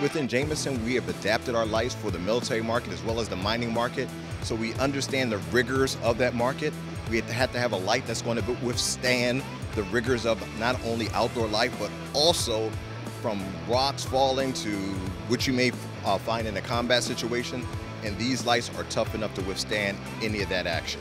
within Jameson, we have adapted our lights for the military market as well as the mining market. So we understand the rigors of that market. We have to have a light that's going to withstand the rigors of not only outdoor life, but also from rocks falling to what you may uh, find in a combat situation. And these lights are tough enough to withstand any of that action.